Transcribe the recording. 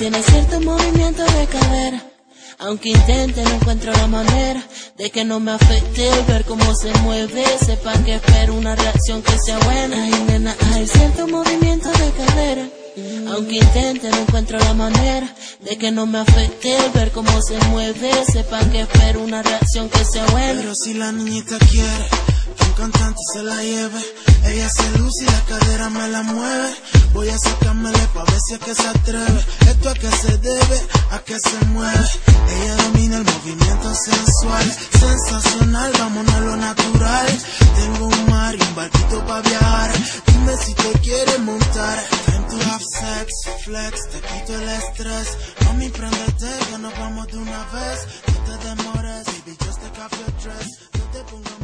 tiene cierto movimiento de cadera. Aunque intente, no encuentro la manera de que no me afecte ver cómo se mueve. Sepa que espero una reacción que sea buena. Ay, nena, hay cierto movimiento de cadera. Aunque intente, no encuentro la manera de que no me afecte ver cómo se mueve. Sepa que espero una reacción que sea buena. Pero si la niñita quiere que un cantante se la lleve, ella se luce y la cadera me la mueve. Voy a sacármele pa' que. Esto a que se debe, a que se mueve. Ella domina el movimiento sensual, sensacional, vámonos a lo natural. Tengo un mar y un barquito pa' viajar. Dime si te quieres montar. Time to have sex, flex, te quito el estrés. Mami, prendete que nos vamos de una vez. No te demores, baby, just take off your dress. No te pongas